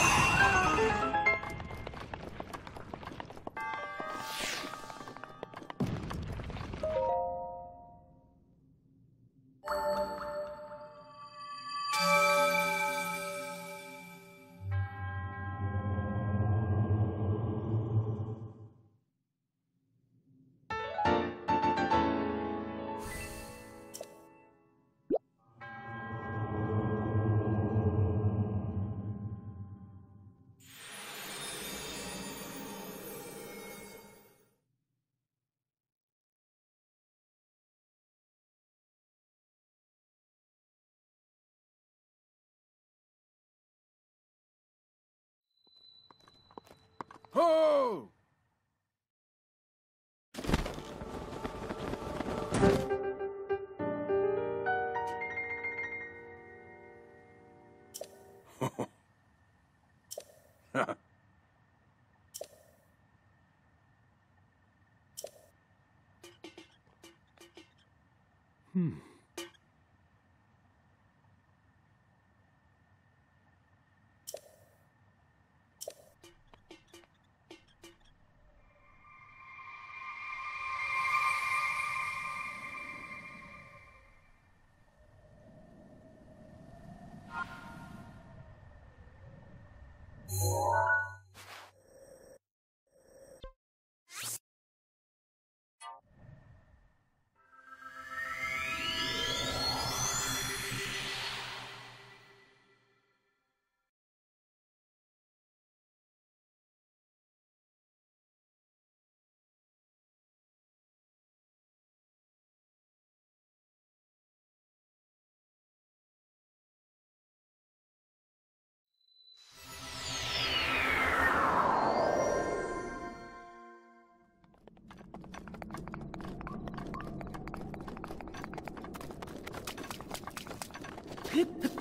Yeah. Ho! hmm. Hit the...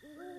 Ho!